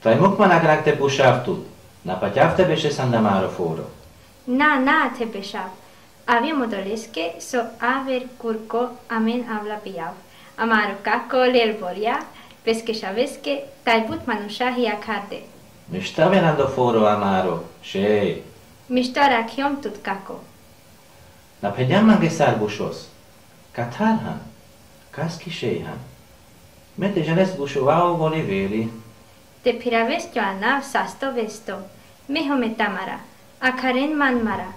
Θα έχουμε να κράξετε που σε. Να πατιάφτε πέσε σαν τα μάρο φούρο. Να, να, τε πέσα. Αβιά σο αβερ κουρκό αμέν αβλα πιάβ. Αμάρο κάκο λερβόρια, πες και σαβές και τα υπούτ μανουσάχια κάρτε. Nu está venando foro amaro, şey. Mishta rakhyon tut kako. Na pedyan mange sarbushos. Katar han. Kaski şey han. Me te janes bushuvao voli veli. Te piravestyo anav sasto vesto. Meho me tamara. Akaren manmara.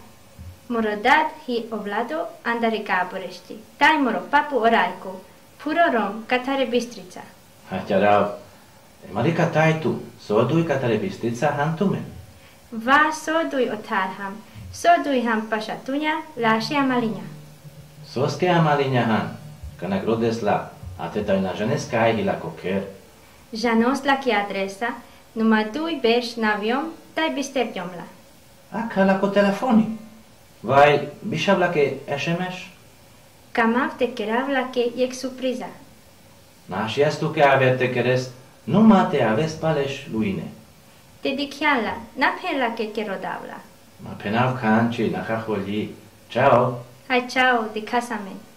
Morodat hi oblado andare gaboresti. Taj moro papu orajku. Purorom katare bistrica. Hatjarav. Marika tajtu, soduj katare bistica hantume. Va soduj otarham. Soduj ham pasatunya laši amalinja. Soske amaliņa han, kanak rodes la, a te taj na ženes kaj la koker. Janos la ki adresa. Numa dui besh naviom tai bistep jomla. Akala ko telefoni. Vai, bišavla ke SMS? Kamav te keravla ke yek surpriza. Naš jastu ke averte keres, nu mate aves pales luine. Te dikiala, naphela ke kerodavla. Ma penav kanči na chacholi. Ciao. Hai ciao, di casamen.